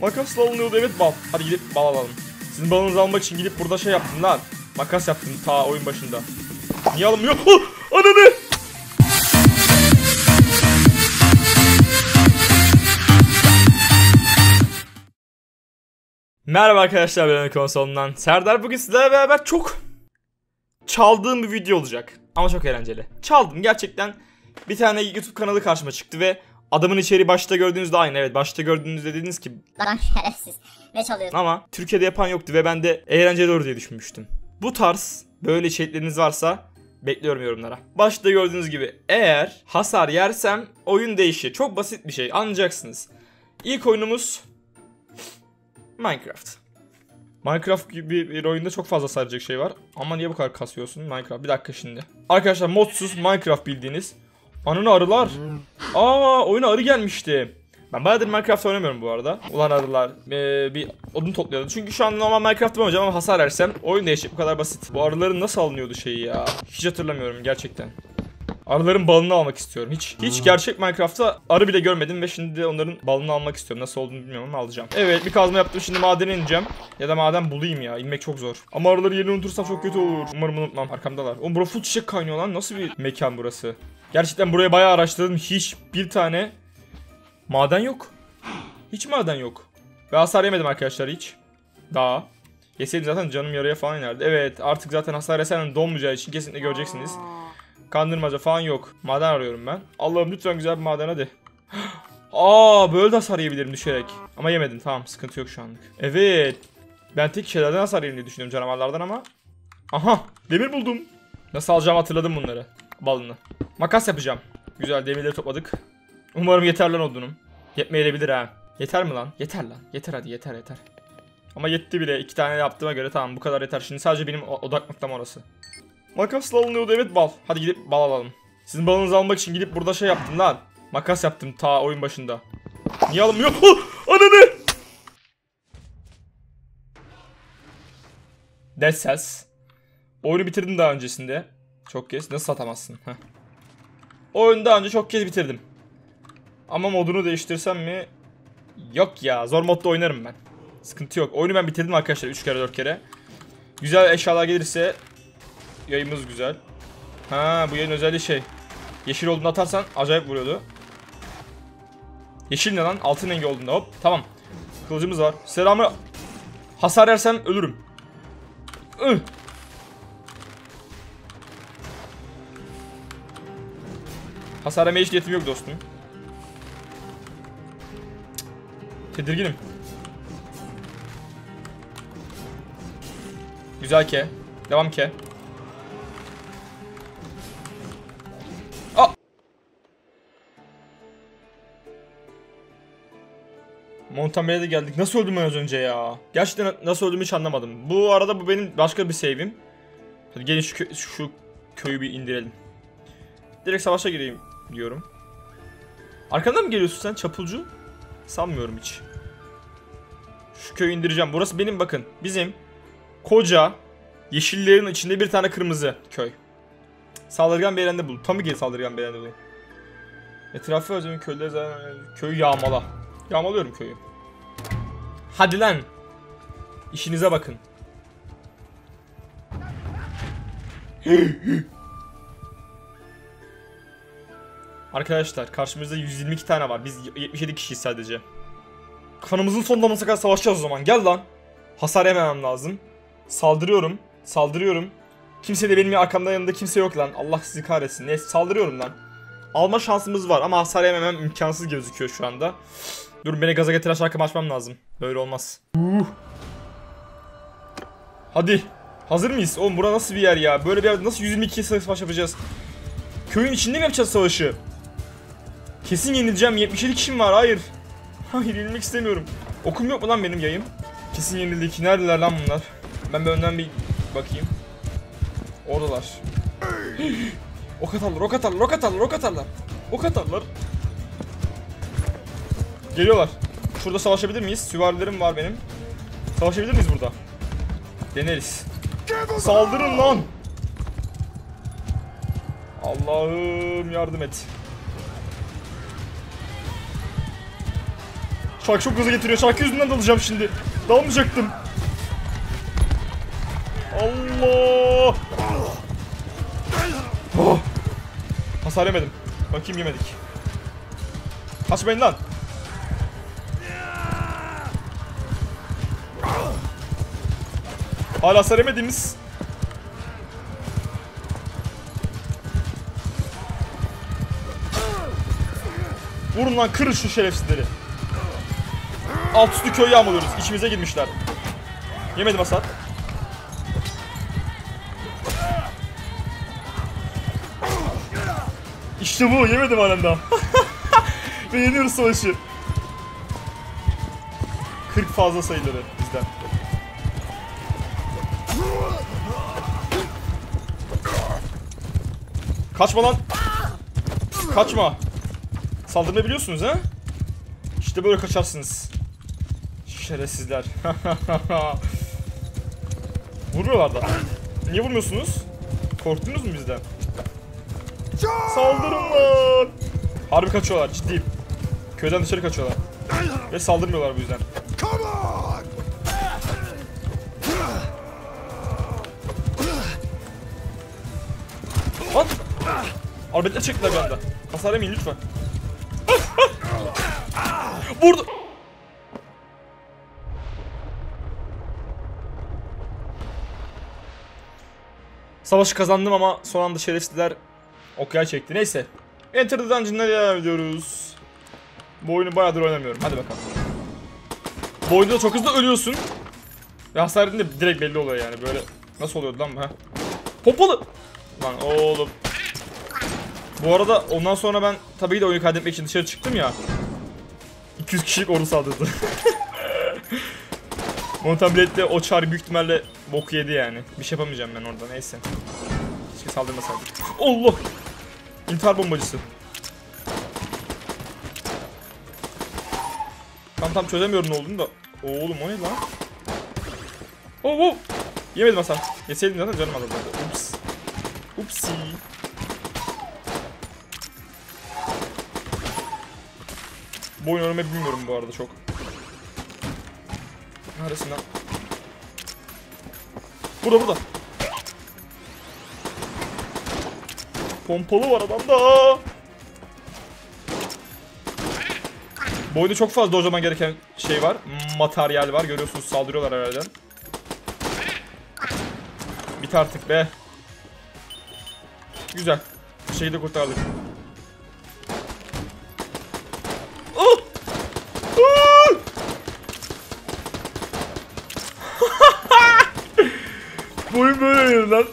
Makasla alınıyordu evet bal. Hadi gidip bal alalım. Sizin balınızı almak için gidip burada şey yaptım lan. Makas yaptım ta oyun başında. Niye alınmıyor? Oh, ananı! Merhaba arkadaşlar ben konsolundan Serdar bugün sizlerle beraber çok çaldığım bir video olacak ama çok eğlenceli. Çaldım gerçekten bir tane YouTube kanalı karşıma çıktı ve adamın içeriği başta gördüğünüzde aynı evet başta gördüğünüzde dediniz ki Lan şerefsiz. Ne çalıyorsun? ama Türkiye'de yapan yoktu ve ben de eğlenceli olur diye düşünmüştüm. Bu tarz böyle içerikleriniz varsa bekliyorum yorumlara. Başta gördüğünüz gibi eğer hasar yersem oyun değişir. Çok basit bir şey anlayacaksınız. İlk oyunumuz Minecraft. Minecraft gibi bir oyunda çok fazla saracak şey var. Ama niye bu kadar kasıyorsun Minecraft? Bir dakika şimdi. Arkadaşlar modsuz Minecraft bildiğiniz. Ananı arılar. Aa oyuna arı gelmişti. Ben bayağıdır Minecraft oynamıyorum bu arada. Ulan arılar ee, bir odun topluyordu. Çünkü şu an normal Minecraft oynayacağım ama hasar versem oyun değişecek bu kadar basit. Bu arıların nasıl alınıyordu şeyi ya? Hiç hatırlamıyorum gerçekten. Arıların balını almak istiyorum. Hiç hiç gerçek Minecraft'ta arı bile görmedim ve şimdi de onların balını almak istiyorum. Nasıl olduğunu bilmiyorum ama alacağım. Evet bir kazma yaptım şimdi madene ineceğim. Ya da maden bulayım ya. İnmek çok zor. Ama arıları yerini unutursam çok kötü olur. Umarım unutmam. Arkamdalar. Oğlum bura full çiçek kaynıyor lan. Nasıl bir mekan burası? Gerçekten buraya bayağı araştırdım. Hiç bir tane maden yok. Hiç maden yok. Ve hasar yemedim arkadaşlar hiç. Daha. Yeseydim zaten canım yarıya falan inerdi. Evet artık zaten hasar yesem donmayacağı için kesinlikle göreceksiniz. Kandırmaca falan yok. Maden arıyorum ben. Allah'ım lütfen güzel bir maden hadi. Aa böyle de hasar yiyebilirim düşerek. Ama yemedim tamam sıkıntı yok şu anlık. Evet. Ben tek şeylerden hasar yiyeyim diye düşünüyorum canavarlardan ama. Aha demir buldum. Nasıl alacağım hatırladım bunları. Balını. Makas yapacağım. Güzel demirleri topladık. Umarım yeter lan odunum. Yetmeyebilir ha. Yeter mi lan? Yeter lan. Yeter hadi yeter yeter. Ama yetti bile. iki tane yaptığıma göre tamam bu kadar yeter. Şimdi sadece benim odak noktam orası. Makasla alınıyordu evet bal. Hadi gidip bal alalım. Sizin balınızı almak için gidip burada şey yaptım lan. Makas yaptım ta oyun başında. Niye alınmıyor? Oh, ananı! Dead Cells. Oyunu bitirdim daha öncesinde. Çok kez. Nasıl satamazsın? Heh. Oyunu daha önce çok kez bitirdim. Ama modunu değiştirsem mi? Yok ya. Zor modda oynarım ben. Sıkıntı yok. Oyunu ben bitirdim arkadaşlar 3 kere 4 kere. Güzel eşyalar gelirse yayımız güzel. Ha bu yayın özelliği şey. Yeşil olduğunu atarsan acayip vuruyordu. Yeşil ne lan? Altın rengi olduğunda hop. Tamam. Kılıcımız var. Selamı. Hasar yersem ölürüm. Ih. Hasar yemeye hiç niyetim yok dostum. Tedirginim. Güzel ke. Devam ke. Aa! Montamer'e geldik. Nasıl öldüm ben az önce ya? Gerçekten nasıl öldüğümü hiç anlamadım. Bu arada bu benim başka bir save'im. Hadi gelin şu, kö- şu köyü bir indirelim. Direkt savaşa gireyim diyorum. Arkamdan mı geliyorsun sen çapulcu? Sanmıyorum hiç. Şu köyü indireceğim. Burası benim bakın. Bizim koca yeşillerin içinde bir tane kırmızı köy. Saldırgan bir yerinde bul. Tam bir saldırgan bir yerinde bul. Etrafı özlemin köyleri zaten köyü yağmala. Yağmalıyorum köyü. Hadi lan. İşinize bakın. Arkadaşlar karşımızda 122 tane var. Biz 77 kişiyiz sadece. Kanımızın son damlasına kadar savaşacağız o zaman. Gel lan. Hasar yememem lazım. Saldırıyorum. Saldırıyorum. Kimse de benim arkamda yanında kimse yok lan. Allah sizi kahretsin. Neyse saldırıyorum lan. Alma şansımız var ama hasar yememem imkansız gözüküyor şu anda. Dur beni gaza getiren şarkımı açmam lazım. Böyle olmaz. Uh. Hadi. Hazır mıyız? Oğlum bura nasıl bir yer ya? Böyle bir yerde nasıl 122 savaş yapacağız? Köyün içinde mi yapacağız savaşı? Kesin yenileceğim. 77 kişim var. Hayır. Hayır yenilmek istemiyorum. Okum yok mu lan benim yayım? Kesin yenildik. Neredeler lan bunlar? Ben bir önden bir bakayım. Oradalar. ok atarlar, ok atarlar, ok atarlar, ok atarlar. Ok atarlar. Geliyorlar. Şurada savaşabilir miyiz? Süvarilerim var benim. Savaşabilir miyiz burada? Deneriz. Saldırın lan! Allah'ım yardım et. Çark çok hızlı getiriyor. Çarkı yüzünden dalacağım şimdi. Dalmayacaktım. Allah! Oh! Hasar yemedim. Bakayım yemedik. Kaçmayın lan. Hala hasar yemediğimiz. Vurun lan kırın şu şerefsizleri. Alt üstü köy yağmalıyoruz. İçimize girmişler. Yemedim hasar. İşte bu yemedim halen daha. Ve yeniyoruz savaşı. 40 fazla sayıları bizden. Kaçma lan. Kaçma. Saldırmayı biliyorsunuz ha? İşte böyle kaçarsınız. Şerefsizler. Vuruyorlar da. Niye vurmuyorsunuz? Korktunuz mu bizden? Saldırın lan! Harbi kaçıyorlar ciddiyim. Köyden dışarı kaçıyorlar. Ve saldırmıyorlar bu yüzden. Lan! Arbetle çektiler bir anda. Hasar yemeyin lütfen. Vurdu! Savaşı kazandım ama son anda şerefsizler okuya çekti. Neyse. Enter the Dungeon'lara devam ediyoruz. Bu oyunu bayağıdır oynamıyorum. Hadi bakalım. Bu oyunda da çok hızlı ölüyorsun. Ve hasar yediğin de direkt belli oluyor yani. Böyle nasıl oluyordu lan bu ha? Pompalı! Lan oğlum. Bu arada ondan sonra ben tabii ki de oyunu kaydetmek için dışarı çıktım ya. 200 kişilik ordu saldırdı. Mountain Blade'de o çar büyük ihtimalle bok yedi yani. Bir şey yapamayacağım ben orada neyse. Keşke saldırmasaydık. Allah! İntihar bombacısı. Tam tam çözemiyorum ne olduğunu da. Oğlum o ne lan? Oh, oh. Yemedim Hasan. Yeseydim zaten canım alırdı. Ups. Upsi. Bu oyun oynamayı bilmiyorum bu arada çok. Neredesin lan? Burada burada. Pompalı var adamda. Bu oyunda çok fazla dojlaman gereken şey var. Materyal var. Görüyorsunuz saldırıyorlar herhalde. Bit artık be. Güzel. Şeyi de kurtardık. Oyun böyle oynuyor lan.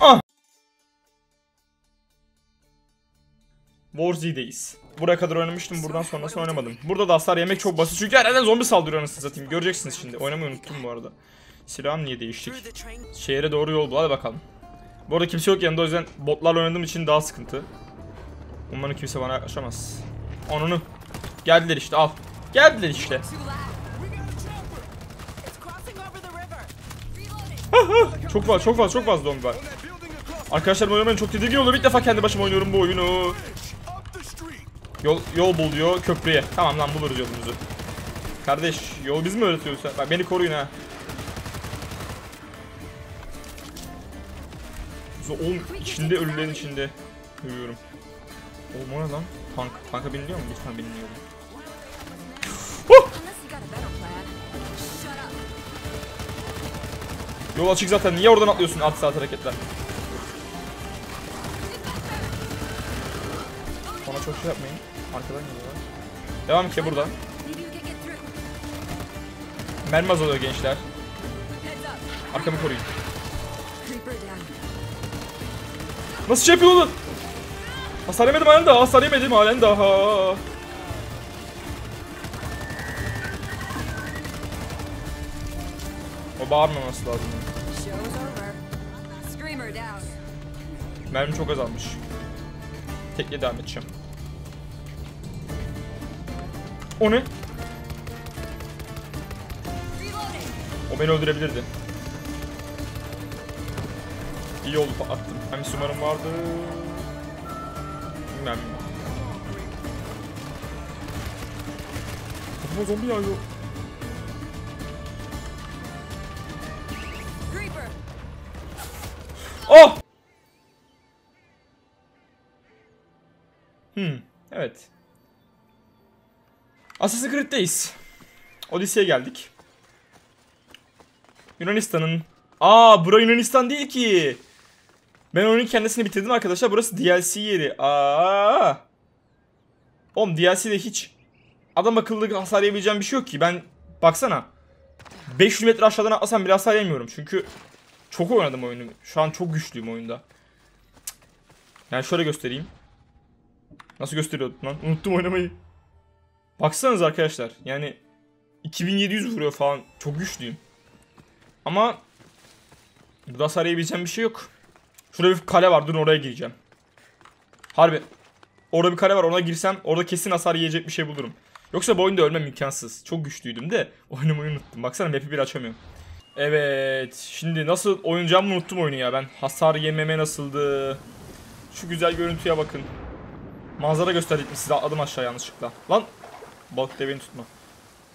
Ah! War Z'deyiz. Buraya kadar oynamıştım. Buradan sonrası oynamadım. Burada da hasar yemek çok basit. Çünkü her yerden zombi saldırıyor anasını satayım. Göreceksiniz şimdi. Oynamayı unuttum bu arada. Silahım niye değiştik? Şehre doğru yol bul. Hadi bakalım. Bu arada kimse yok yanında o yüzden botlarla oynadığım için daha sıkıntı. Umarım kimse bana yaklaşamaz. Onunu. Geldiler işte al. Geldiler işte. Çok fazla çok fazla çok fazla zombi var. Arkadaşlar oynamayın çok tedirgin oluyor. İlk defa kendi başıma oynuyorum bu oyunu. Yol, yol bul diyor köprüye. Tamam lan buluruz yolumuzu. Kardeş yol biz mi öğretiyoruz? Bak beni koruyun ha. Oğlum içinde ölülerin içinde. Görüyorum. Oğlum o ne lan? Tank. Tanka biniliyor mu? Lütfen biniliyor. Yol açık zaten. Niye oradan atlıyorsun 6 saat hareketler? Bana çok şey yapmayın. Arkadan geliyorlar. Devam ki through. Mermi azalıyor gençler. Arkamı koruyun. Nasıl şey yapıyor oğlum? Hasar yemedim halen daha. Hasar yemedim halen daha. O bağırmaması lazım. Mermi çok azalmış. Tekle devam edeceğim. O ne? O beni öldürebilirdi. İyi oldu attım. Hem sumarım vardı. Bilmem. Ama zombi yağıyor. Oh! Hmm, evet. Assassin's Creed'deyiz. Odyssey'e geldik. Yunanistan'ın... Aa, bura Yunanistan değil ki. Ben oyunun kendisini bitirdim arkadaşlar. Burası DLC yeri. Aa! Oğlum DLC'de hiç adam akıllı hasar yiyebileceğim bir şey yok ki. Ben baksana. 500 metre aşağıdan atlasam bile hasar yemiyorum. Çünkü çok oynadım oyunu. Şu an çok güçlüyüm oyunda. Yani şöyle göstereyim. Nasıl gösteriyordum lan? Unuttum oynamayı. Baksanız arkadaşlar. Yani 2700 vuruyor falan. Çok güçlüyüm. Ama burada hasar bir şey yok. Şurada bir kale var. Dur oraya gireceğim. Harbi. Orada bir kale var. Ona girsem orada kesin hasar yiyecek bir şey bulurum. Yoksa bu oyunda ölmem imkansız. Çok güçlüydüm de oynamayı unuttum. Baksana map'i bir açamıyorum. Evet. Şimdi nasıl oynayacağımı unuttum oyunu ya ben. Hasar yememe nasıldı? Şu güzel görüntüye bakın. Manzara gösterdik size atladım aşağı yanlışlıkla. Lan balık deveni tutma.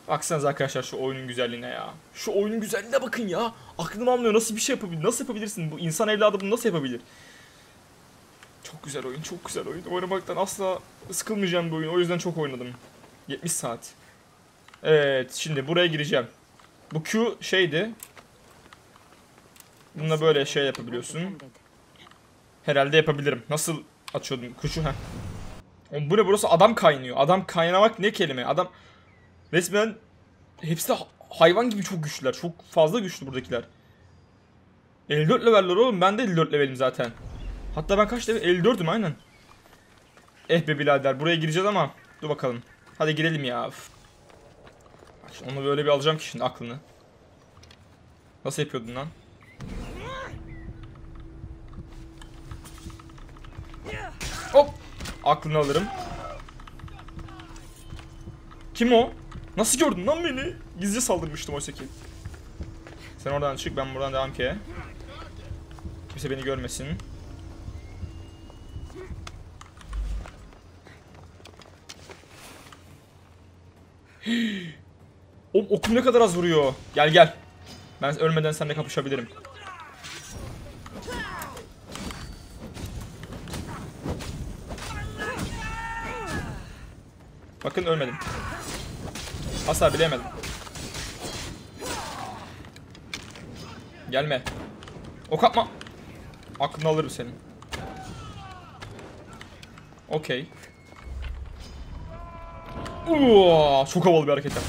Baksanız arkadaşlar şu oyunun güzelliğine ya. Şu oyunun güzelliğine bakın ya. Aklım almıyor nasıl bir şey yapabilir? Nasıl yapabilirsin? Bu insan evladı bunu nasıl yapabilir? Çok güzel oyun, çok güzel oyun. Oynamaktan asla sıkılmayacağım bir oyun. O yüzden çok oynadım. 70 saat. Evet, şimdi buraya gireceğim. Bu Q şeydi. Bununla böyle şey yapabiliyorsun. Herhalde yapabilirim. Nasıl açıyordum kuşu ha? Oğlum bu ne burası adam kaynıyor. Adam kaynamak ne kelime? Adam resmen hepsi de ha- hayvan gibi çok güçlüler. Çok fazla güçlü buradakiler. 54 leveller oğlum. Ben de 54 levelim zaten. Hatta ben kaç level? 54'üm aynen. Eh be birader buraya gireceğiz ama dur bakalım. Hadi girelim ya. Onu böyle bir alacağım ki şimdi aklını. Nasıl yapıyordun lan? Hop! Aklını alırım. Kim o? Nasıl gördün lan beni? Gizli saldırmıştım oysa ki. Sen oradan çık ben buradan devam ki. Kimse beni görmesin. Oğlum okum ne kadar az vuruyor. Gel gel. Ben ölmeden seninle kapışabilirim. Bakın ölmedim. Hasar bile yemedim. Gelme. Ok atma. Aklını alırım senin. Okey. Çok havalı bir hareket yap.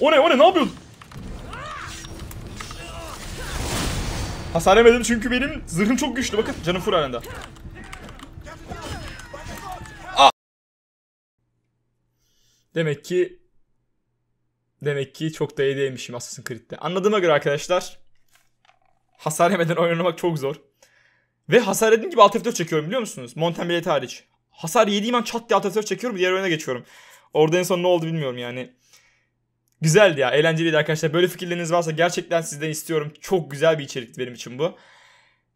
O ne o ne ne yapıyorsun? Hasar yemedim çünkü benim zırhım çok güçlü bakın canım full halinde. Demek ki Demek ki çok da iyi değilmişim Assassin's Creed'de. Anladığıma göre arkadaşlar hasar yemeden oynamak çok zor. Ve hasar yediğim gibi alt F4 çekiyorum biliyor musunuz? Mountain hariç. Hasar yediğim an çat diye alt F4 çekiyorum diğer oyuna geçiyorum. Orada en son ne oldu bilmiyorum yani. Güzeldi ya eğlenceliydi arkadaşlar. Böyle fikirleriniz varsa gerçekten sizden istiyorum. Çok güzel bir içerikti benim için bu.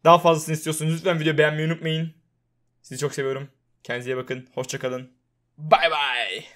Daha fazlasını istiyorsanız lütfen videoyu beğenmeyi unutmayın. Sizi çok seviyorum. Kendinize iyi bakın. Hoşçakalın. Bay bay.